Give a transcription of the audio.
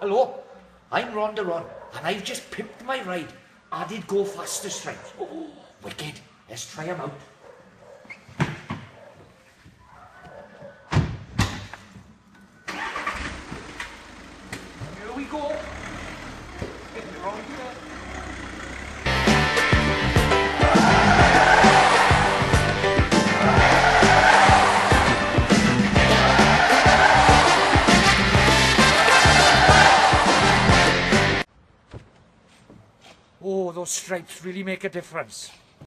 Hello, I'm Rhondda Ron, and I've just pimped my ride. Added go faster strength. Oh, wicked. Let's try 'em out. Here we go. Oh, those stripes really make a difference.